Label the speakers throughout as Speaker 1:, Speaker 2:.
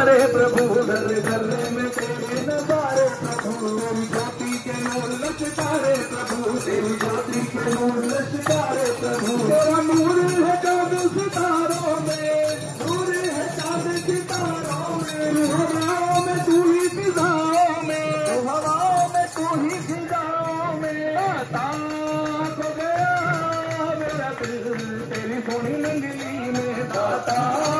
Speaker 1: नजारे प्रभु घर घर में तेरे नजारे प्रभु। तेरी ज्योति के नूर लचकारे प्रभु। तेरी ज्योति के नूर लचकारे प्रभु। तेरा नूर है चाँद सितारों में। नूर है चाँद सितारों में। हवाओं में तू ही फिजाओं में। हवाओं में तू ही फिजाओं में। हो गया मेरा दिल। तेरी सोनी नंगली में दाता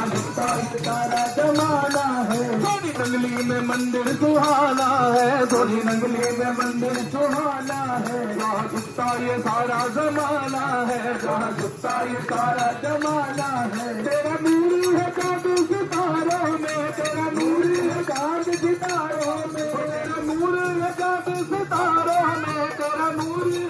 Speaker 1: ये सारा जमाना है सोनी नंगली में मंदिर सुहाना है सोनी नंगली में मंदिर सुहाना है वहाँ घुसता ये सारा जमाना है वहाँ घुसता ये सारा जमाना है तेरा नूर है, चाँद सितारों में, तेरा नूर है, चाँद सितारों में, तेरा नूर है। चाँद सितारों में तेरा नूर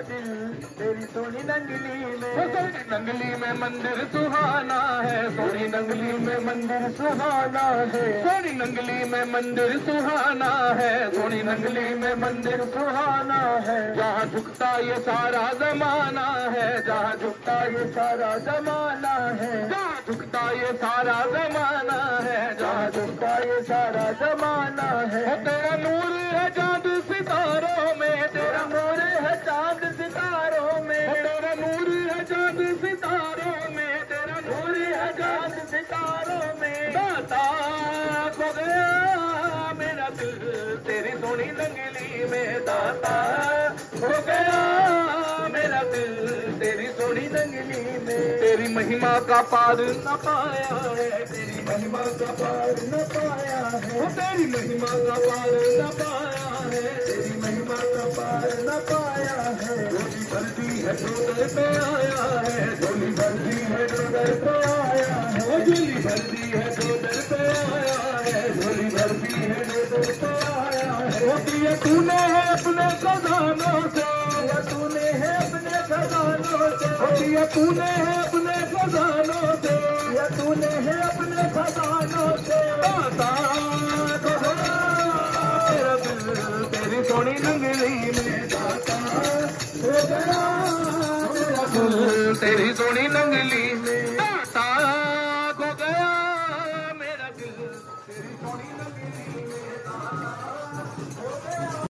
Speaker 1: दिल तेरी सोनी नंगली में। सोनी नंगली में मंदिर सुहाना है। सोनी नंगली में मंदिर सुहाना है। सोनी नंगली में मंदिर सुहाना है। सोनी नंगली में मंदिर सुहाना है। जहाँ झुकता ये सारा जमाना है। जहाँ झुकता ये सारा जमाना है। जहाँ झुकता ये सारा जमाना है। जहाँ झुकता ये सारा जमाना है। तेरा नूर है सोनी नंगली में दाता। हो गया मेरा दिल, तेरी सोनी नंगली में। तेरी महिमा का पार न पाया है, तेरी महिमा का पार न पाया है। तेरी महिमा का पार न पाया है, तेरी महिमा का पार न पाया है। झोली भरती है जो दर पे आया है। झोली भरती है जो दर पे है तूने है अपने खजानों से। या तूने है अपने खजानों से। दिया तूने है अपने खजानों से। या तूने है अपने खजानों से। तेरा दिल तेरी सोनी नंगली में दाता तेरी सोनी नंगली